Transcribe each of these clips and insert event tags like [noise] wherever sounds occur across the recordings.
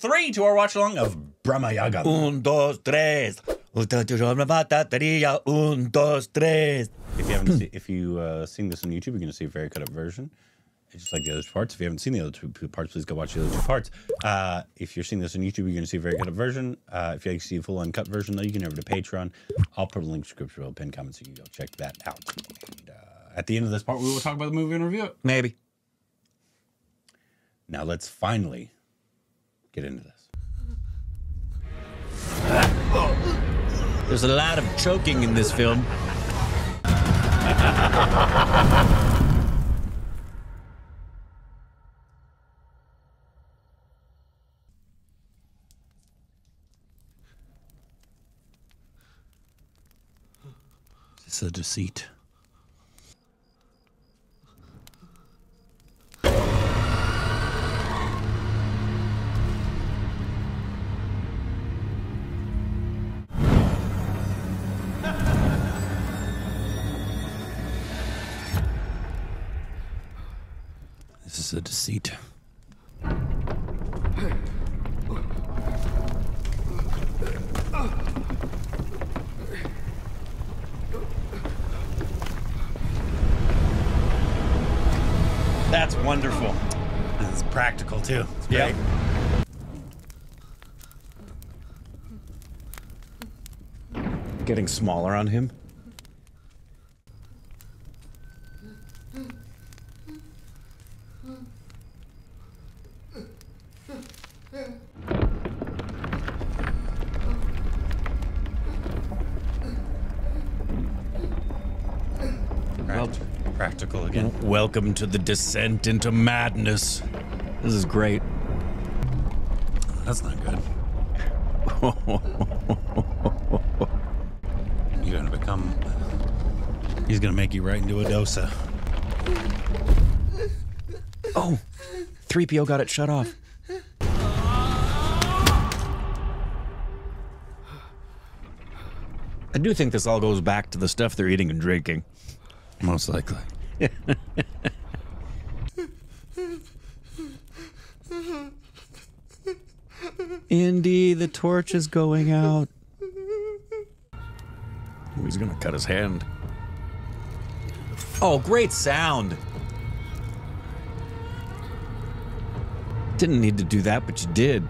three to our watch along of Bramayugam. Un, dos, tres. Un, dos, tres. If you haven't, see, if you uh, seen this on YouTube, you're going to see a very cut up version. It's just like the other two parts. If you haven't seen the other two parts, please go watch the other two parts. Uh, if you're seeing this on YouTube, you're going to see a very cut up version. Uh, if you like to see a full uncut version, though, you can over to Patreon. I'll put a link in the description below, pin comments, so you can go check that out. And, uh, at the end of this part, we will talk about the movie and review it. Maybe. Now let's finally get into this. There's a lot of choking in this film. It's a deceit. A deceit. That's wonderful. Is practical too. It's Yep. great. Getting smaller on him. Pract- practical again. Welcome to the descent into madness. This is great. That's not good. [laughs] You're gonna become. He's gonna make you right into a dosa. Oh, 3PO got it shut off. I do think this all goes back to the stuff they're eating and drinking. Most likely. Indy, the torch is going out. Oh, he's gonna cut his hand. Oh, great sound! Didn't need to do that, but you did.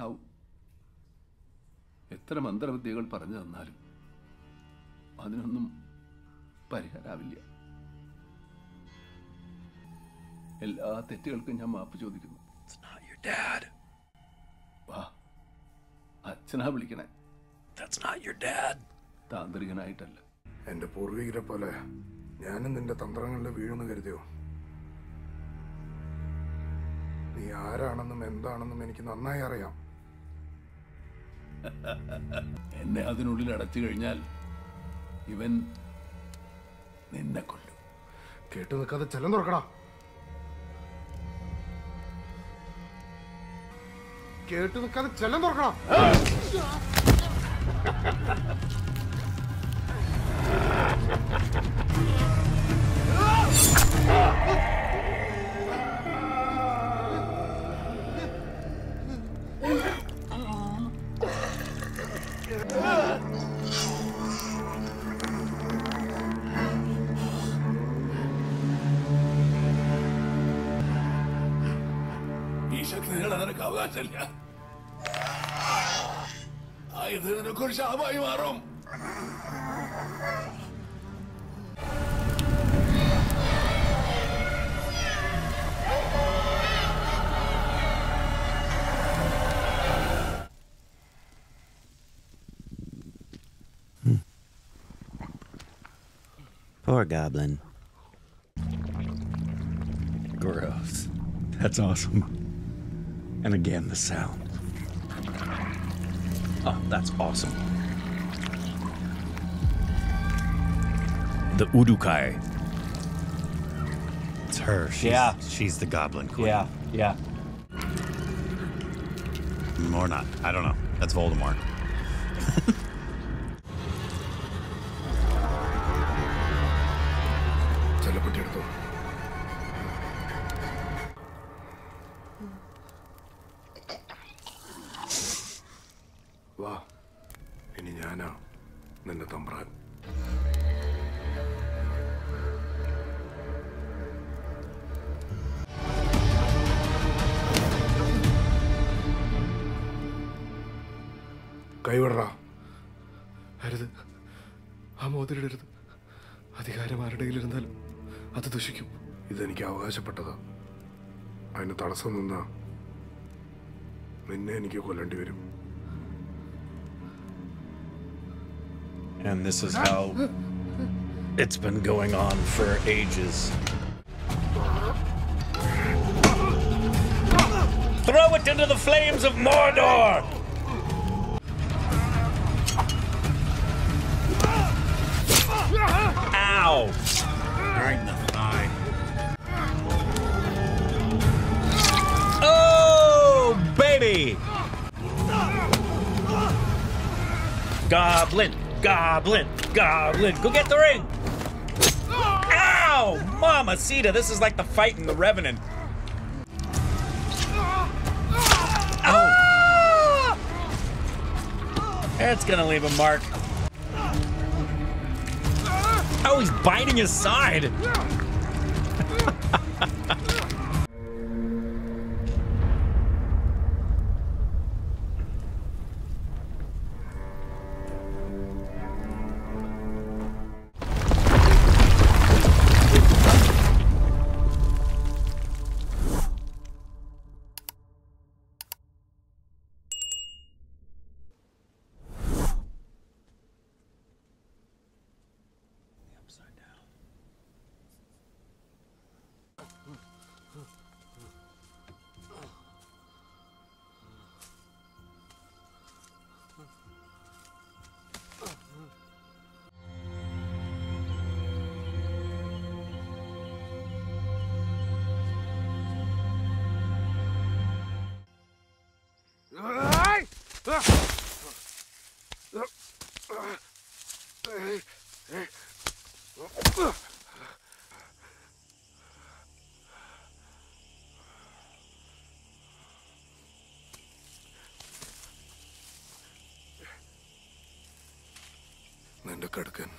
ഊഹിക്കാനാവും എത്ര മന്ത്രവിദ്യകൾ പറഞ്ഞു തന്നാലും അതിനൊന്നും പരിഹാരാവില്ല. എല്ലാ തെറ്റുകൾക്കും ഞാൻ മാപ്പ് ചോദിക്കുന്നു. Not your dad. വാ അച്ഛനാ വിളിക്കണേ. That's not your dad. താന്ത്രികനായിട്ടല്ല. എന്റെ പൂർവികരെ പോലെ ഞാനും നിന്റെ തന്ത്രങ്ങളിൽ വീഴുന്നു കരുതിയോ? നീ ആരാണെന്നും എന്താണെന്നും എനിക്ക് നന്നായി അറിയാം. എന്നെ അതിനുള്ളിൽ അടച്ചു കഴിഞ്ഞാൽ ഇവൻ നിന്നെ കൊല്ലും. കേട്ടു നിൽക്കാതെ ചെല്ലം തുറക്കടാ. കേട്ടു നിൽക്കാതെ ചെല്ലം തുറക്കണം [laughs] ഇത് നിനക്കൊരു ശാപമായി മാറും Poor goblin. Gross. That's awesome. And again, the sound. Oh, that's awesome. The Udukai. It's her. She's, Yeah. She's the Goblin Queen. Yeah, yeah. Or not. I don't know. That's Voldemort. [laughs] നിന്റെ തമ്പ്രാൻ. കൈവിടറാ. അരുത്. ആ മോതിരിടരുത് അധികാരം കയ്യിലിരുന്നാലും അത് ദുഷിക്കും. ഇതെനിക്ക് അവകാശപ്പെട്ടതാ. അതിന് തടസ്സം നിന്നാ നിന്നെ എനിക്ക് കൊല്ലേണ്ടി വരും. And this is how it's been going on for ages. Throw it into the flames of Mordor! Ow! Right in the thigh. Oh, baby! Goblin! Goblin! Goblin! Go get the ring! Ow! Mama Sita, this is like the fight in The Revenant. Oh! That's gonna leave a mark. Oh, he's biting his side! [laughs] നിന്റെ കടുക്കൻ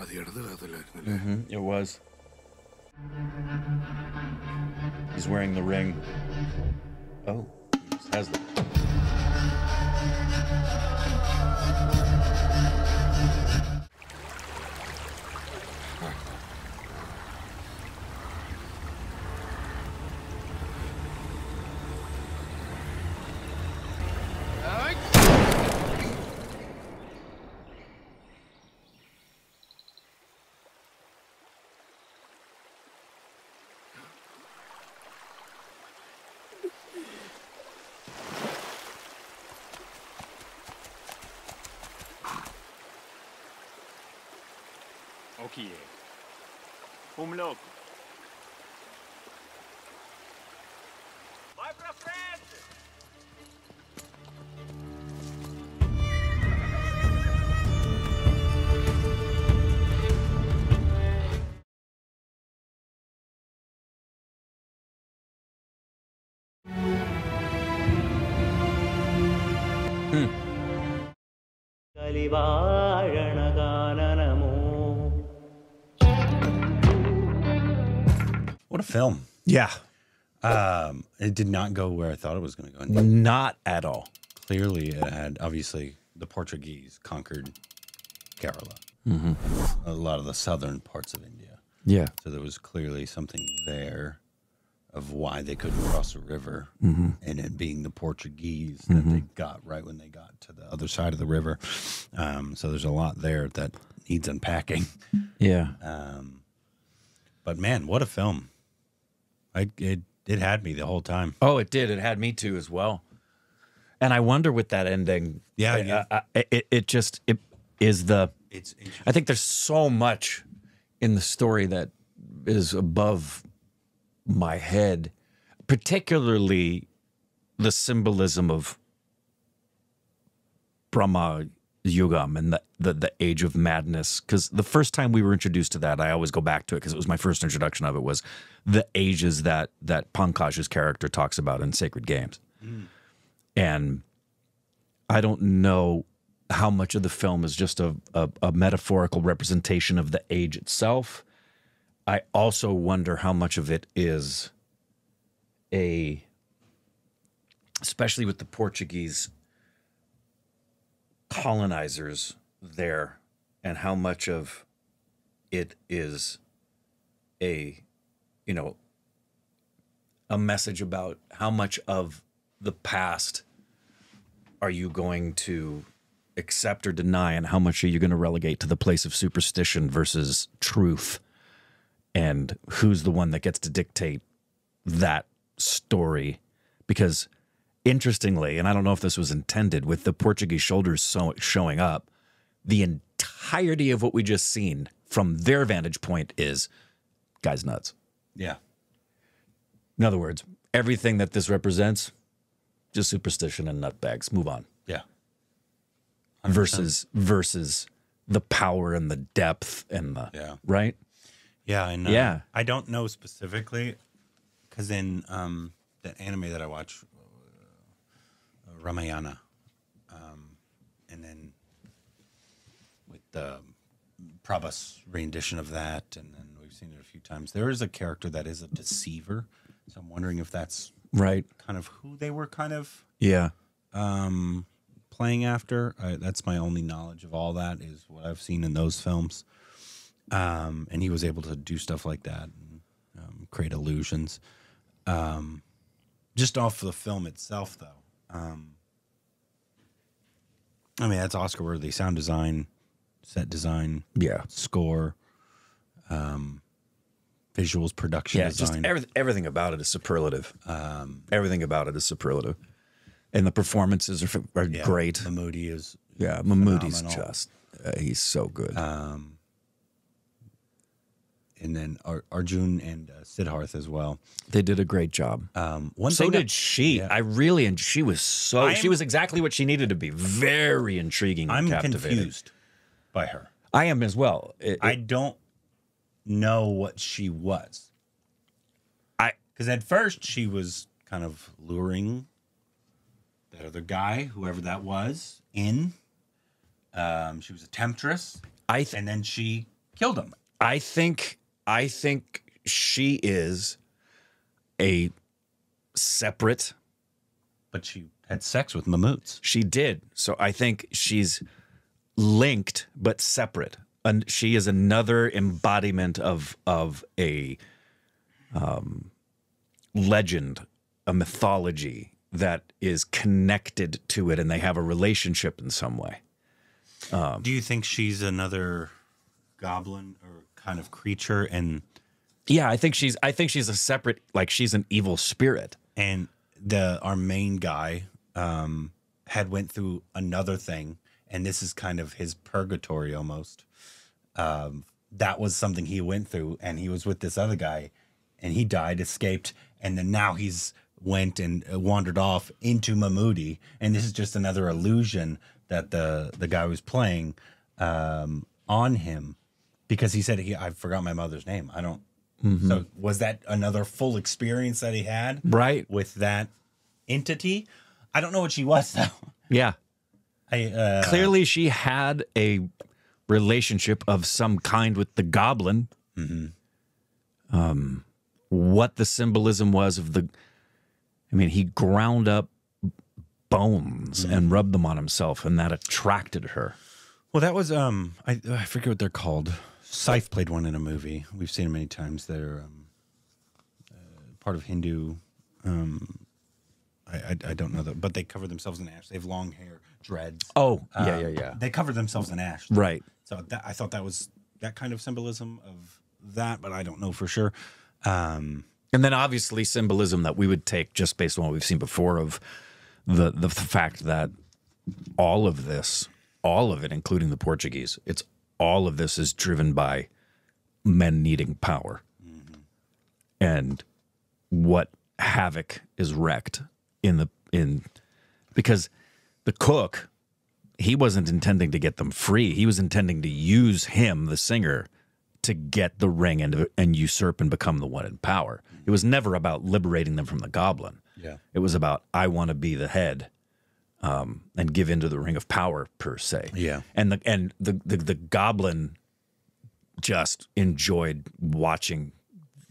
അത് ഇടത് കാതല്ലായിരുന്നല്ലേ It was. He's wearing the ring. Oh, he just has the. Louco. Vai pra frente! Hmm. What a film. Yeah, Um, it did not go where I thought it was going to go. not at all. Clearly, it had obviously the Portuguese conquered Kerala, a lot of the southern parts of India. Yeah. So there was clearly something there of why they couldn't cross a river, and it being the Portuguese that they got right when they got to the other side of the river. Um, so there's a lot there that needs unpacking. Yeah. Um, but man, what a film! I it it had me the whole time. Oh, it did. It had me too as well. And I wonder with that ending. Yeah, yeah. I- I- it it just it is the. It's I think there's so much in the story that is above my head, particularly the symbolism of Brahma Yugam and the, the, the age of madness. Because the first time we were introduced to that, I always go back to it because it was my first introduction of it was the ages that that Pankaj's character talks about in Sacred Games. Mm. And I don't know how much of the film is just a, a, a metaphorical representation of the age itself. I also wonder how much of it is a, especially with the Portuguese colonizers there, and how much of it is a, you know, a message about how much of the past are you going to accept or deny, and how much are you going to relegate to the place of superstition versus truth? And who's the one that gets to dictate that story? Because interestingly, and I don't know if this was intended, with the Portuguese shoulders so, showing up, the entirety of what we just seen from their vantage point is guy's nuts. yeah. In other words, everything that this represents, just superstition and nutbags. Move on. Yeah. Versus versus the power and the depth and the Yeah. right. Yeah, and uh, Yeah. I don't know specifically because in um, that anime that I watch, Ramayana, um, and then with the Prabhas rendition of that, and then we've seen it a few times. There is a character that is a deceiver, so I'm wondering if that's Right. kind of who they were kind of Yeah. um, playing after. Uh, that's my only knowledge of all that is what I've seen in those films. Um, and he was able to do stuff like that and um, create illusions. Um, just off the film itself, though. Um, I mean, that's Oscar worthy. Sound design, set design, Yeah. score, um, visuals, production Yeah. Just design. everything, about it is superlative. Um, everything about it is superlative, and the performances are, are Yeah, great. Mammootty is Yeah. Mammootty's phenomenal. just uh, he's so good. um, and then Ar- Arjun and uh, Siddharth as well. they did a great job. Um, one so that- did she. Yeah. I really and she was so I she was exactly what she needed to be. Very intriguing. and I'm captivating. confused by her. I am as well. It- I don't know what she was. I- because at first she was kind of luring that other guy, whoever that was, in. Um, she was a temptress, I th- and then she killed him. I think I think she is a separate. But she had sex with Mamoots. She did. So I think she's linked but separate. And she is another embodiment of of a um, legend, a mythology that is connected to it, and they have a relationship in some way. Do you think she's another goblin or kind of creature? And Yeah, I think she's. I think she's a separate. Like she's an evil spirit. and the our main guy um, had went through another thing, and this is kind of his purgatory almost. Um, that was something he went through, and he was with this other guy, and he died, escaped, and then now he's went and wandered off into Mammootty, and this is just another illusion that the the guy was playing um, on him because he said he I forgot my mother's name. I don't. So was that another full experience that he had? Right. with that entity. I don't know what she was [laughs] though. Yeah. I uh, Clearly, she had a relationship of some kind with the goblin. Um, what the symbolism was of the, I mean, he ground up bones and rubbed them on himself, and that attracted her. well, that was um, I I forget what they're called. Scythe played one in a movie. We've seen it many times. They're um, uh, part of Hindu. Um, I, I I don't know that, but they cover themselves in ash. They have long hair, dreads. Oh, yeah, Um, yeah, yeah. They cover themselves in ash. Right. So that, I thought that was that kind of symbolism of that, but I don't know for sure. Um, And then obviously symbolism that we would take just based on what we've seen before of the the fact that all of this, all of it, including the Portuguese, it's all of this is driven by men needing power. And what havoc is wrecked in the in because the cook he wasn't intending to get them free. He was intending to use him, the singer, to get the ring and and usurp and become the one in power. It was never about liberating them from the goblin. Yeah. It was about I want to be the head, um, and give into the ring of power per se. Yeah. And the and the the, the goblin just enjoyed watching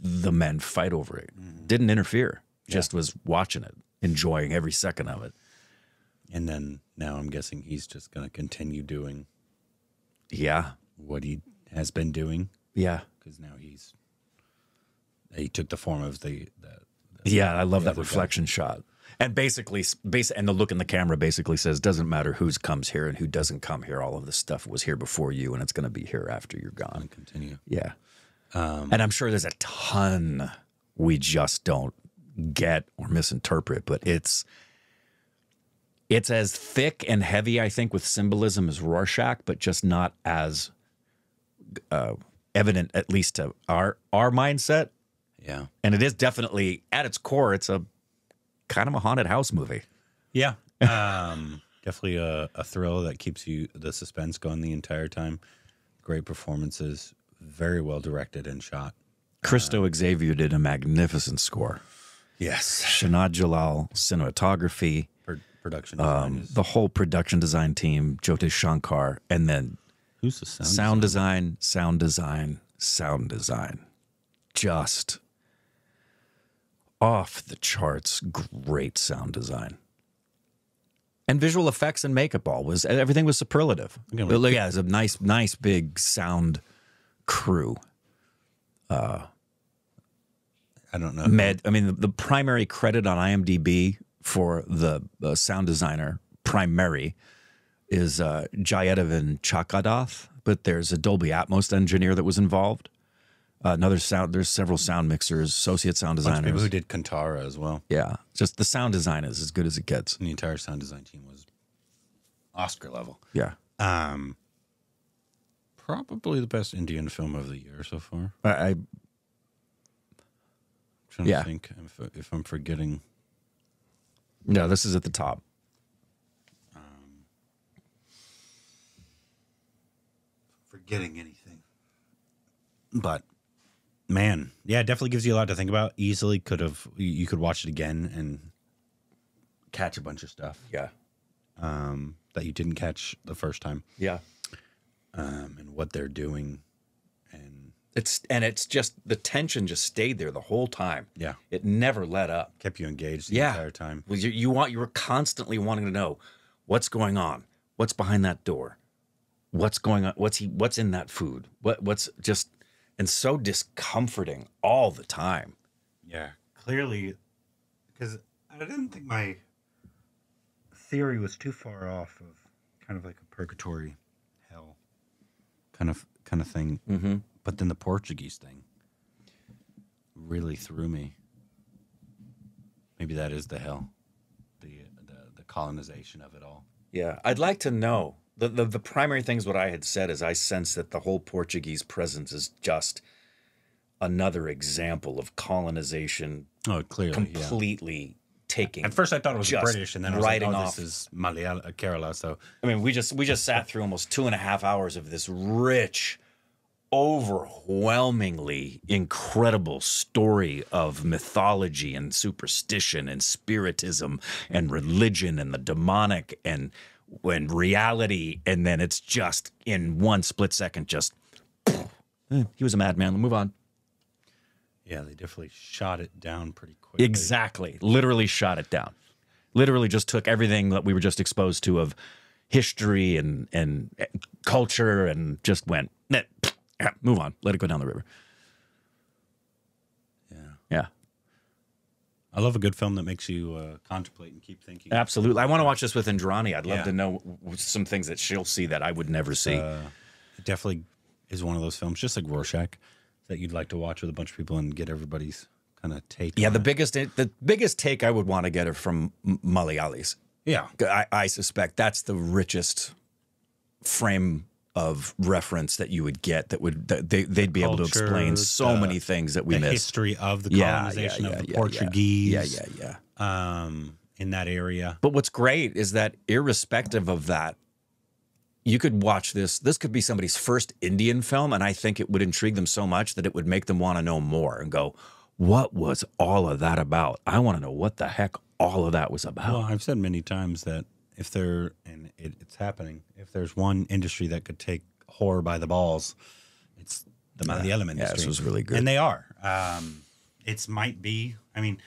the men fight over it. Didn't interfere. Just was watching it, enjoying every second of it. And then now I'm guessing he's just going to continue doing Yeah. what he has been doing Yeah. because now he's he took the form of the, the, the Yeah, I love that other guy. reflection shot. And basically, base and the look in the camera basically says, doesn't matter who's comes here and who doesn't come here. All of this stuff was here before you, and it's going to be here after you're gone. and continue. Yeah. and I'm sure there's a ton we just don't get or misinterpret, but it's it's as thick and heavy, I think, with symbolism as Rorschach, but just not as uh, evident, at least to our our mindset. Yeah. And it is definitely at its core, it's a kind of a haunted house movie. Yeah. [laughs] Um, definitely a, a thrill that keeps you the suspense going the entire time. Great performances, very well directed and shot. Christo Xavier did a magnificent score. Yes. Shehnad Jalal cinematography. Pro- production um, the whole production design team, Jyotish Shankar, and then who's the sound? sound design, sound design, sound design. Just off the charts, great sound design. And visual effects and makeup all was everything was superlative. Okay, But look, yeah, it's a nice, nice big sound crew. I don't know. Med, I mean, the, the primary credit on IMDb for the uh, sound designer, primary, is uh, Jayadevan Chakkadath, but there's a Dolby Atmos engineer that was involved. Uh, another sound, there's several sound mixers, associate sound of people who did Kantara as well. yeah, just the sound design is as good as it gets. And the entire sound design team was Oscar level. Yeah. Um, probably the best Indian film of the year so far. I, I trying Yeah. to think if, if I'm forgetting. no, this is at the top. Forgetting anything. But man, yeah, it definitely gives you a lot to think about. Easily could have you- you could watch it again and catch a bunch of stuff Yeah. um, that you didn't catch the first time, Yeah. um, and what they're doing, and It's and it's just the tension just stayed there the whole time. yeah, It never let up. kept you engaged the yeah. entire time. Well, you, you want you were constantly wanting to know what's going on, what's behind that door, what's going on, what's he, what's in that food, what what's just, and so discomforting all the time. Yeah, clearly, because I didn't think my theory was too far off of kind of like a purgatory hell kind of kind of thing. Mm-hmm. But then the Portuguese thing really threw me. Maybe that is the hell, the the, the colonization of it all. Yeah, I'd like to know. The, the the primary things what I had said is I sense that the whole Portuguese presence is just another example of colonization Oh, clearly, completely taking. At first, I thought it was British, and then I was writing like, "Oh, off. this is Malayalam, uh, Kerala." So I mean, we just we just sat through almost two and a half hours of this rich, overwhelmingly incredible story of mythology and superstition and spiritism and religion and the demonic and when reality, and then it's just in one split second, just eh, he was a madman. Move on. yeah, they definitely shot it down pretty quickly. Exactly. Literally shot it down. Literally just took everything that we were just exposed to of history and and culture and just went "Nah, move on. Let it go down the river. Yeah. Yeah. I love a good film that makes you uh, contemplate and keep thinking. Absolutely. I want to watch this with Indrani. I'd love Yeah. to know some things that she'll see that I would never see. Uh, it definitely is one of those films, just like Rorschach, that you'd like to watch with a bunch of people and get everybody's kind of take. Yeah, the it. biggest the biggest take I would want to get are from Malayalis. yeah. I, I suspect that's the richest frame of reference that you would get that would that they, they'd be able to explain so the- many things that we missed. the miss. history of the Yeah, yeah, colonization yeah, of the yeah, yeah. Portuguese. Yeah, yeah, yeah. Um, in that area. But what's great is that irrespective of that, you could watch this. This could be somebody's first Indian film, and I think it would intrigue them so much that it would make them want to know more and go, "What was all of that about? I want to know what the heck all of that was about." Well, I've said many times that if there, and it, it's happening, if there's one industry that could take horror by the balls, it's the Malayalam yeah, industry. this was really good. And they are. Um, it's might be, I mean,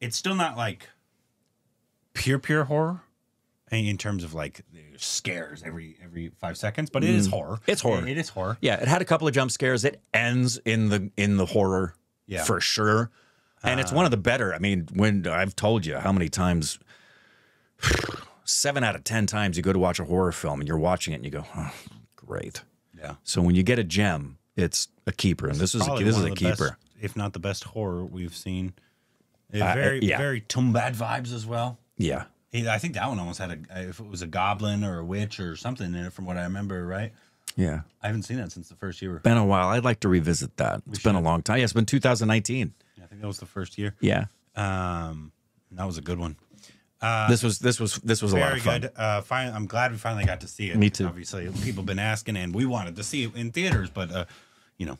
it's still not like pure, pure horror in terms of like scares every every five seconds, but it is horror. Mm. It's horror. It- it is horror. Yeah, it had a couple of jump scares. It ends in the in the horror Yeah. for sure. And it's one of the better. I mean, when I've told you how many times seven out of ten times you go to watch a horror film and you're watching it and you go, oh, great. Yeah. So when you get a gem, it's a keeper. And this, is a, this is a the best, keeper. if not the best horror we've seen. Uh, very, yeah. very Tumbad vibes as well. Yeah. I think that one almost had a if it was a goblin or a witch or something in it from what I remember, right? Yeah. I haven't seen that since the first year. Been a while. I'd like to revisit that. It's been a long time. Yeah, it's been 2019. Yeah, I think that was the first year. Yeah. Um, that was a good one. This was this was this was a lot Very of fun. good. Uh, fin- I'm glad we finally got to see it. Me too. Obviously, people have been asking, and we wanted to see it in theaters, but uh, you know,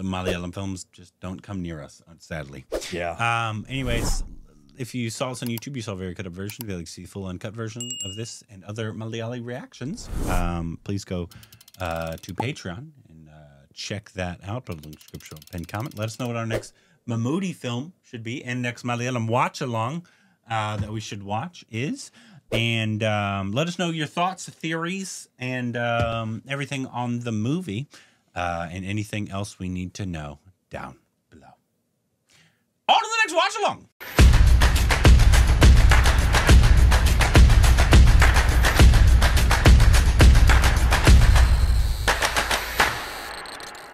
Malayalam films just don't come near us, sadly. Yeah. Um. Anyways, if you saw us on YouTube, you saw a very cut up version. If you'd like to see full uncut version of this and other Malayali reactions, um, please go uh, to Patreon and uh, check that out. Put a link in the description, pin comment. Let us know what our next Mammootty film should be and next Malayalam watch along uh, that we should watch is. And um, let us know your thoughts, theories, and um, everything on the movie uh, and anything else we need to know down below. On to the next watch along.